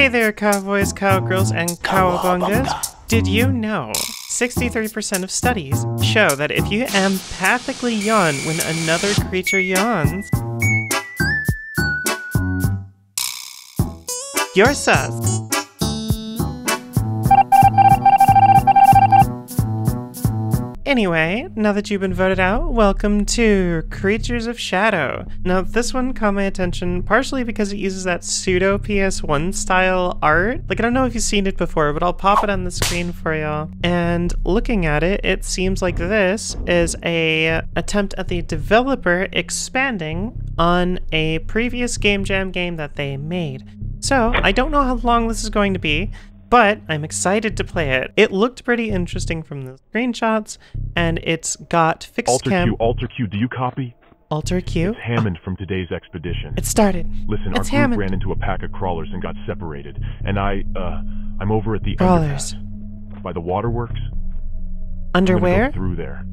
Hey there, cowboys, cowgirls, and cowabungas. Did you know 63% of studies show that if you empathically yawn when another creature yawns, you're sus. Anyway, now that you've been voted out, welcome to Creatures of Shadow. Now, this one caught my attention partially because it uses that pseudo PS1 style art. Like, I don't know if you've seen it before, but I'll pop it on the screen for y'all. And looking at it, it seems like this is a attempt at the developer expanding on a previous Game Jam game that they made. So, I don't know how long this is going to be, but I'm excited to play it. It looked pretty interesting from the screenshots, and it's got fixed Alter cam. Q, Alter Q, do you copy? Alter Q. It's Hammond from today's expedition. It started. Listen, our it's group Hammond. ran into a pack of crawlers and got separated, and I, uh, I'm over at the Crawlers. underpass by the waterworks. Underwear? go through there.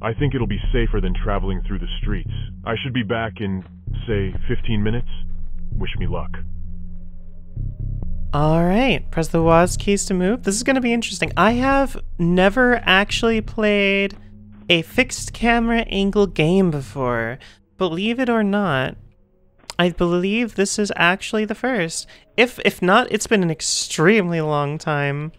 I think it'll be safer than traveling through the streets. I should be back in, say, 15 minutes. Wish me luck. All right. Press the WAS keys to move. This is going to be interesting. I have never actually played a fixed camera angle game before. Believe it or not, I believe this is actually the first. If if not, it's been an extremely long time.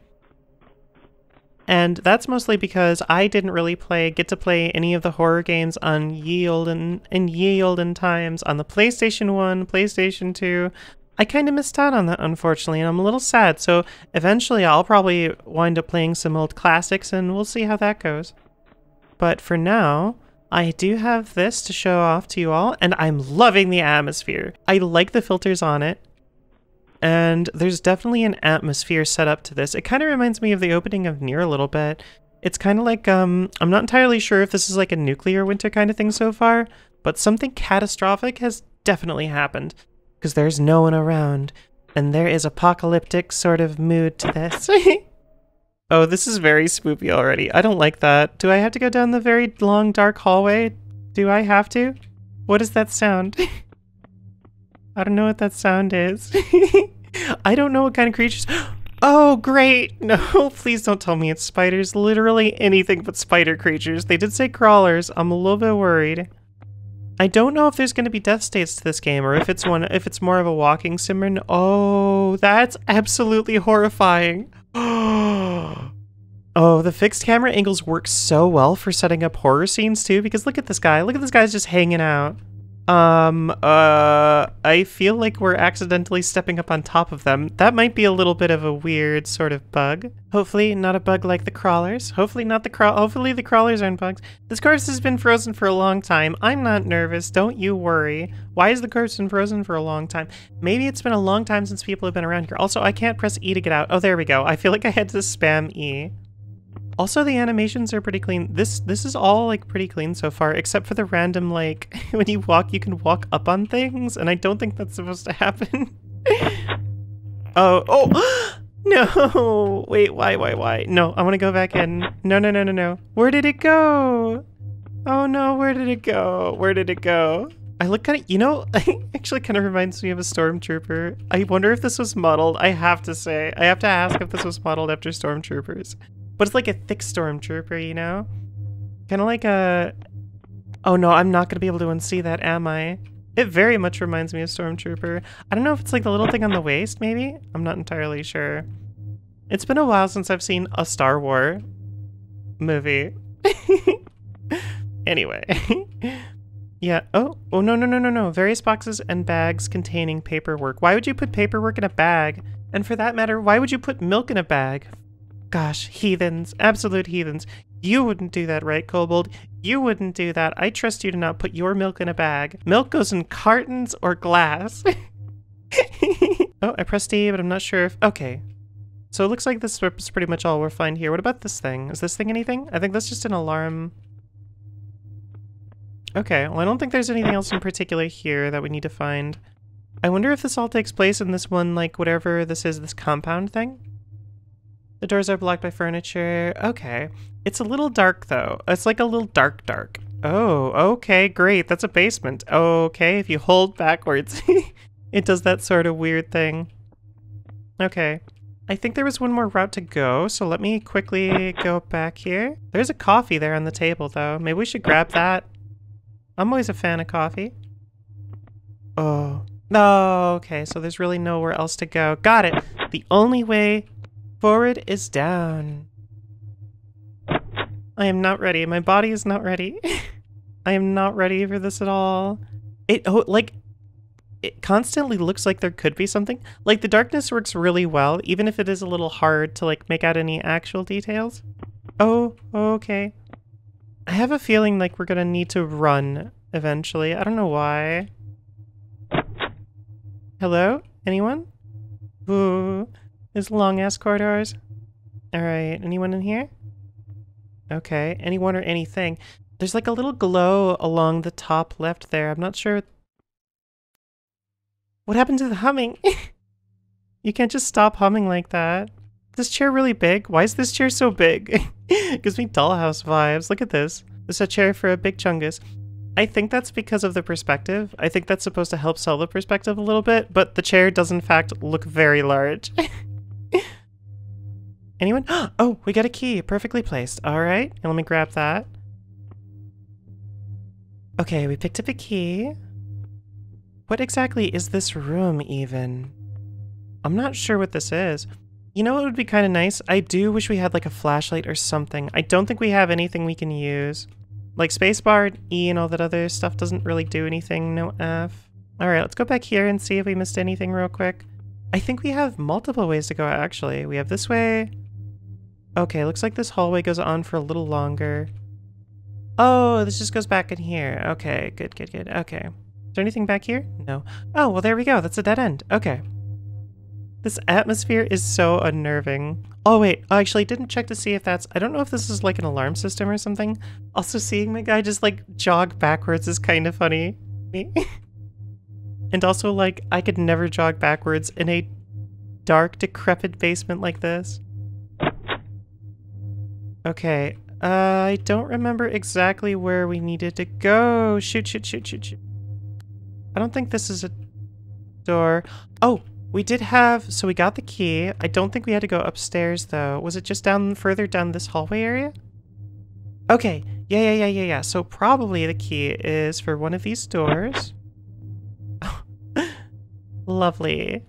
And that's mostly because I didn't really play get to play any of the horror games on ye olden in ye olden times on the PlayStation 1, PlayStation 2. I kind of missed out on that unfortunately, and I'm a little sad. So eventually I'll probably wind up playing some old classics and we'll see how that goes. But for now, I do have this to show off to you all, and I'm loving the atmosphere. I like the filters on it and there's definitely an atmosphere set up to this. It kind of reminds me of the opening of NieR a little bit. It's kind of like um I'm not entirely sure if this is like a nuclear winter kind of thing so far, but something catastrophic has definitely happened because there's no one around and there is apocalyptic sort of mood to this. oh, this is very spoopy already. I don't like that. Do I have to go down the very long dark hallway? Do I have to? What is that sound? I don't know what that sound is. I don't know what kind of creatures. Oh, great. No, please don't tell me it's spiders. Literally anything but spider creatures. They did say crawlers. I'm a little bit worried. I don't know if there's going to be death states to this game or if it's one if it's more of a walking simmer. Oh, that's absolutely horrifying. Oh, the fixed camera angles work so well for setting up horror scenes too because look at this guy. Look at this guy's just hanging out. Um, uh, I feel like we're accidentally stepping up on top of them. That might be a little bit of a weird sort of bug. Hopefully not a bug like the crawlers. Hopefully not the crawl- hopefully the crawlers aren't bugs. This corpse has been frozen for a long time. I'm not nervous. Don't you worry. Why is the corpse been frozen for a long time? Maybe it's been a long time since people have been around here. Also, I can't press E to get out. Oh, there we go. I feel like I had to spam E. Also, the animations are pretty clean. This this is all like pretty clean so far, except for the random like when you walk, you can walk up on things, and I don't think that's supposed to happen. oh oh no! Wait, why why why? No, I want to go back in. No no no no no. Where did it go? Oh no, where did it go? Where did it go? I look kind of, you know, actually kind of reminds me of a stormtrooper. I wonder if this was modeled. I have to say, I have to ask if this was modeled after stormtroopers. But it's like a thick stormtrooper, you know? Kind of like a. Oh no, I'm not going to be able to unsee that, am I? It very much reminds me of Stormtrooper. I don't know if it's like the little thing on the waist, maybe? I'm not entirely sure. It's been a while since I've seen a Star Wars movie. anyway. yeah. Oh, oh no, no, no, no, no. Various boxes and bags containing paperwork. Why would you put paperwork in a bag? And for that matter, why would you put milk in a bag? Gosh, heathens. Absolute heathens. You wouldn't do that, right, Kobold? You wouldn't do that. I trust you to not put your milk in a bag. Milk goes in cartons or glass. oh, I pressed E, but I'm not sure if... Okay. So it looks like this is pretty much all we're fine here. What about this thing? Is this thing anything? I think that's just an alarm. Okay, well I don't think there's anything else in particular here that we need to find. I wonder if this all takes place in this one, like, whatever this is, this compound thing? The doors are blocked by furniture. Okay. It's a little dark, though. It's like a little dark dark. Oh, okay, great. That's a basement. Okay, if you hold backwards, it does that sort of weird thing. Okay. I think there was one more route to go, so let me quickly go back here. There's a coffee there on the table, though. Maybe we should grab that. I'm always a fan of coffee. Oh. No, okay, so there's really nowhere else to go. Got it. The only way forward is down. I am not ready. My body is not ready. I am not ready for this at all. It, oh, like, it constantly looks like there could be something. Like, the darkness works really well, even if it is a little hard to, like, make out any actual details. Oh, okay. I have a feeling like we're gonna need to run eventually. I don't know why. Hello? Anyone? Ooh, these long-ass corridors. Alright, anyone in here? Okay, anyone or anything. There's like a little glow along the top left there. I'm not sure. What happened to the humming? you can't just stop humming like that. This chair really big? Why is this chair so big? Gives me dollhouse vibes. Look at this. This is a chair for a big chungus. I think that's because of the perspective. I think that's supposed to help sell the perspective a little bit, but the chair does in fact look very large. Anyone? Oh, we got a key, perfectly placed. All right, and let me grab that. Okay, we picked up a key. What exactly is this room, even? I'm not sure what this is. You know what would be kind of nice? I do wish we had like a flashlight or something. I don't think we have anything we can use. Like spacebar, E, and all that other stuff doesn't really do anything. No F. Alright, let's go back here and see if we missed anything real quick. I think we have multiple ways to go, actually. We have this way. Okay, looks like this hallway goes on for a little longer. Oh, this just goes back in here. Okay, good, good, good. Okay. Is there anything back here? No. Oh, well, there we go. That's a dead end. Okay. This atmosphere is so unnerving. Oh, wait. I actually didn't check to see if that's... I don't know if this is like an alarm system or something. Also, seeing my guy just like jog backwards is kind of funny. and also, like, I could never jog backwards in a dark, decrepit basement like this. Okay, uh, I don't remember exactly where we needed to go. Shoot, shoot, shoot, shoot, shoot. I don't think this is a door. Oh, we did have, so we got the key. I don't think we had to go upstairs though. Was it just down further down this hallway area? Okay, yeah, yeah, yeah, yeah, yeah. So probably the key is for one of these doors. Lovely.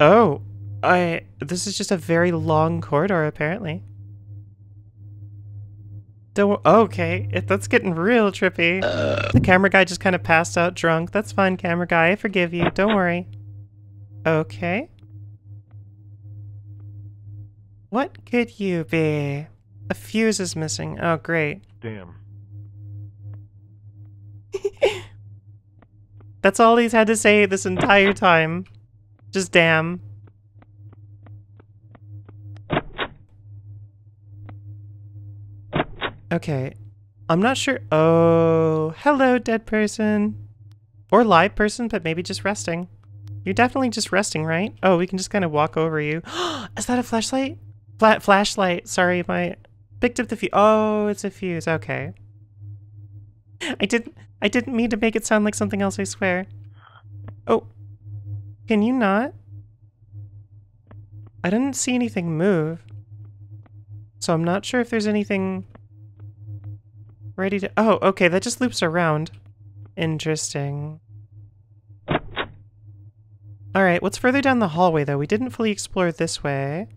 Oh, I, this is just a very long corridor apparently. Don't. Okay, it, that's getting real trippy. Uh. The camera guy just kind of passed out drunk. That's fine, camera guy. I forgive you. Don't worry. Okay. What could you be? A fuse is missing. Oh, great. Damn. That's all he's had to say this entire time. Just damn. Okay. I'm not sure. Oh, hello, dead person. Or live person, but maybe just resting. You're definitely just resting, right? Oh, we can just kind of walk over you. Is that a flashlight? Flat flashlight. Sorry, my picked up the fuse. Oh, it's a fuse. Okay. I didn't. I didn't mean to make it sound like something else. I swear. Oh, can you not? I didn't see anything move, so I'm not sure if there's anything Ready to- oh, okay, that just loops around. Interesting. Alright, what's further down the hallway, though? We didn't fully explore this way.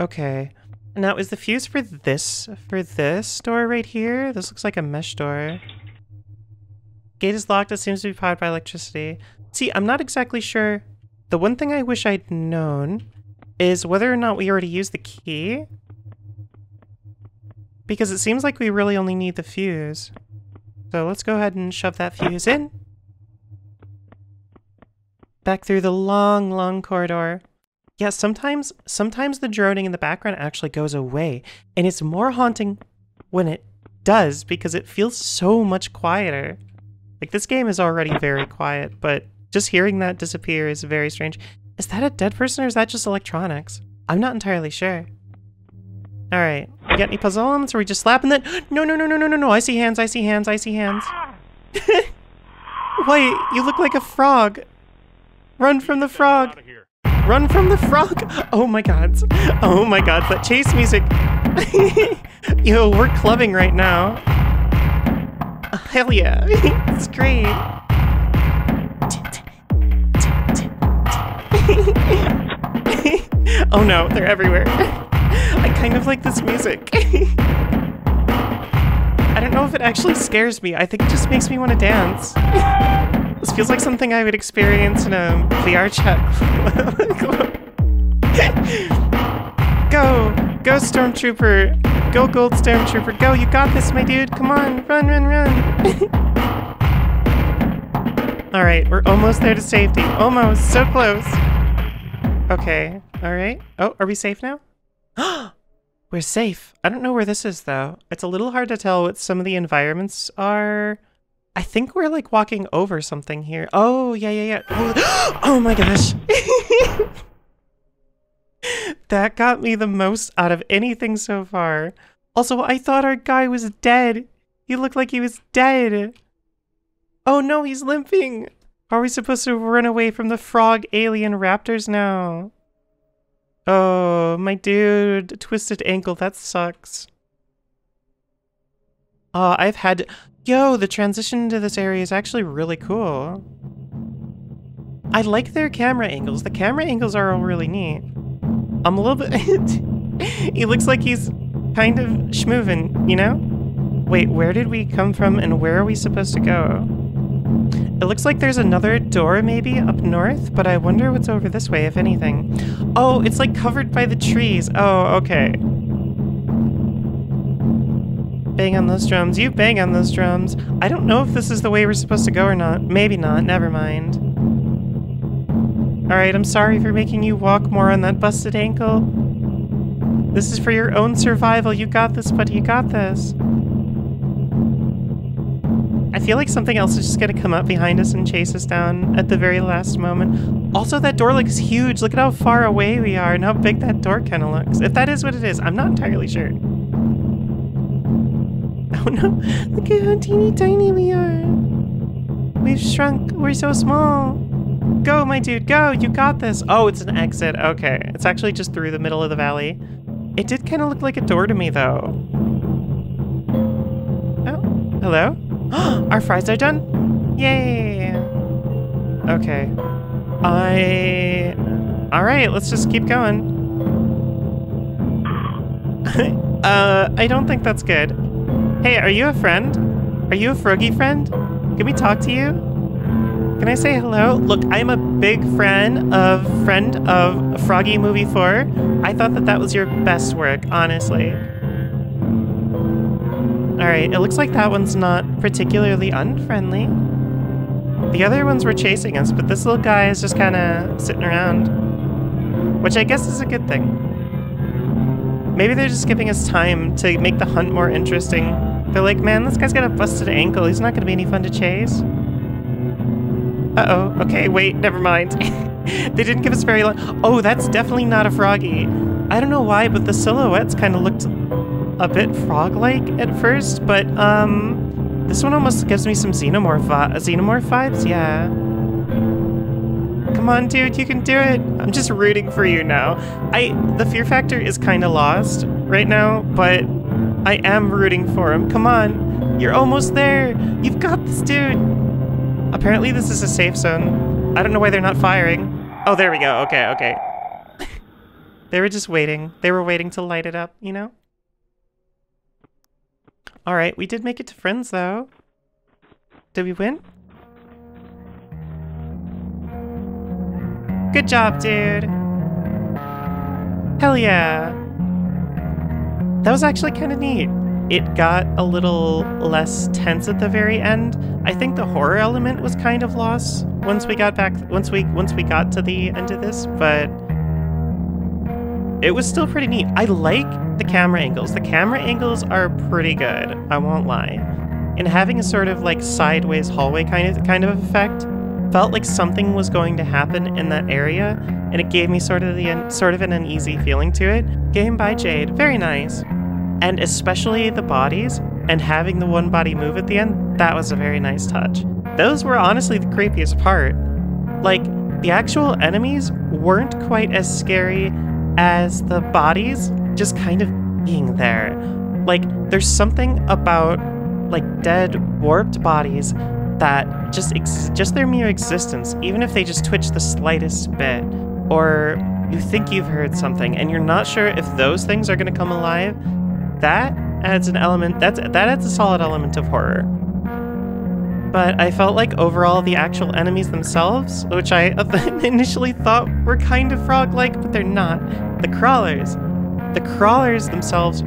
Okay. Now, is the fuse for this, for this door right here? This looks like a mesh door. Gate is locked. It seems to be powered by electricity. See, I'm not exactly sure. The one thing I wish I'd known is whether or not we already used the key because it seems like we really only need the fuse. So let's go ahead and shove that fuse in. Back through the long, long corridor. Yeah, sometimes, sometimes the droning in the background actually goes away. And it's more haunting when it does because it feels so much quieter. Like this game is already very quiet, but just hearing that disappear is very strange. Is that a dead person or is that just electronics? I'm not entirely sure. Alright. You got any puzzle elements? Or are we just slapping that? No, no, no, no, no, no, no. I see hands, I see hands, I see hands. Wait, you look like a frog. Run from the frog. Run from the frog! Oh my god. Oh my god, that chase music. Yo, we're clubbing right now. Hell yeah. it's great. oh no, they're everywhere. I kind of like this music. I don't know if it actually scares me. I think it just makes me want to dance. this feels like something I would experience in a VR chat. go! Go, Stormtrooper! Go, Gold Stormtrooper! Go! You got this, my dude! Come on! Run, run, run! Alright, we're almost there to safety. Almost! So close! Okay. Alright. Oh, are we safe now? We're safe. I don't know where this is, though. It's a little hard to tell what some of the environments are. I think we're, like, walking over something here. Oh, yeah, yeah, yeah. Oh, oh my gosh. that got me the most out of anything so far. Also, I thought our guy was dead. He looked like he was dead. Oh no, he's limping. Are we supposed to run away from the frog alien raptors now? Oh, my dude, twisted ankle, that sucks. Oh, I've had... Yo, the transition to this area is actually really cool. I like their camera angles. The camera angles are all really neat. I'm a little bit... he looks like he's kind of schmoovin', you know? Wait, where did we come from and where are we supposed to go? It looks like there's another door maybe up north, but I wonder what's over this way, if anything. Oh, it's like covered by the trees. Oh, okay. Bang on those drums. You bang on those drums. I don't know if this is the way we're supposed to go or not. Maybe not. Never mind. Alright, I'm sorry for making you walk more on that busted ankle. This is for your own survival. You got this, buddy. You got this. I feel like something else is just gonna come up behind us and chase us down at the very last moment. Also, that door looks huge. Look at how far away we are and how big that door kind of looks. If that is what it is, I'm not entirely sure. Oh no, look at how teeny tiny we are. We've shrunk. We're so small. Go, my dude, go. You got this. Oh, it's an exit. Okay. It's actually just through the middle of the valley. It did kind of look like a door to me, though. Oh, hello? Our fries are done? Yay! Okay. I... Alright, let's just keep going. uh, I don't think that's good. Hey, are you a friend? Are you a froggy friend? Can we talk to you? Can I say hello? Look, I'm a big fan of friend of Froggy Movie 4. I thought that that was your best work, honestly. Alright, it looks like that one's not particularly unfriendly. The other ones were chasing us, but this little guy is just kind of sitting around. Which I guess is a good thing. Maybe they're just giving us time to make the hunt more interesting. They're like, man, this guy's got a busted ankle. He's not going to be any fun to chase. Uh-oh. Okay, wait, never mind. they didn't give us very long. Oh, that's definitely not a froggy. I don't know why, but the silhouettes kind of looked a bit frog-like at first, but um, this one almost gives me some xenomorph, vi xenomorph vibes. Yeah. Come on, dude, you can do it. I'm just rooting for you now. I the fear factor is kind of lost right now, but I am rooting for him. Come on, you're almost there. You've got this, dude. Apparently, this is a safe zone. I don't know why they're not firing. Oh, there we go. Okay, okay. they were just waiting. They were waiting to light it up, you know? Alright, we did make it to friends, though. Did we win? Good job, dude! Hell yeah! That was actually kind of neat. It got a little less tense at the very end. I think the horror element was kind of lost once we got back once we once we got to the end of this, but it was still pretty neat. I like the camera angles. The camera angles are pretty good, I won't lie. And having a sort of like sideways hallway kind of kind of effect felt like something was going to happen in that area, and it gave me sort of the sort of an uneasy feeling to it. Game by Jade, very nice. And especially the bodies and having the one body move at the end, that was a very nice touch. Those were honestly the creepiest part. Like the actual enemies weren't quite as scary as the bodies just kind of being there. Like, there's something about like dead, warped bodies that just just their mere existence, even if they just twitch the slightest bit, or you think you've heard something and you're not sure if those things are going to come alive, that adds an element. That's that adds a solid element of horror. But I felt like overall the actual enemies themselves, which I initially thought were kind of frog-like, but they're not. The crawlers, the crawlers themselves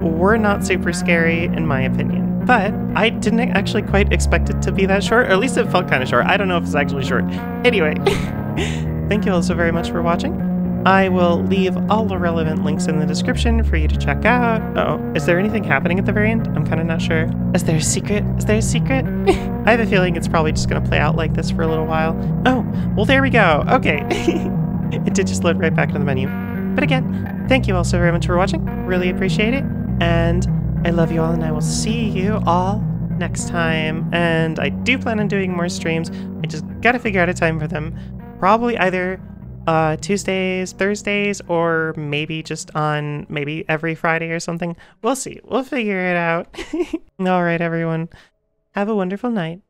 were not super scary in my opinion. But I didn't actually quite expect it to be that short, or at least it felt kind of short. I don't know if it's actually short. Anyway, thank you all so very much for watching. I will leave all the relevant links in the description for you to check out. Oh, is there anything happening at the very end? I'm kind of not sure. Is there a secret? Is there a secret? I have a feeling it's probably just going to play out like this for a little while. Oh, well, there we go. Okay. it did just load right back to the menu. But again, thank you all so very much for watching. Really appreciate it. And I love you all, and I will see you all next time. And I do plan on doing more streams. I just got to figure out a time for them. Probably either uh, Tuesdays, Thursdays, or maybe just on maybe every Friday or something. We'll see. We'll figure it out. All right, everyone. Have a wonderful night.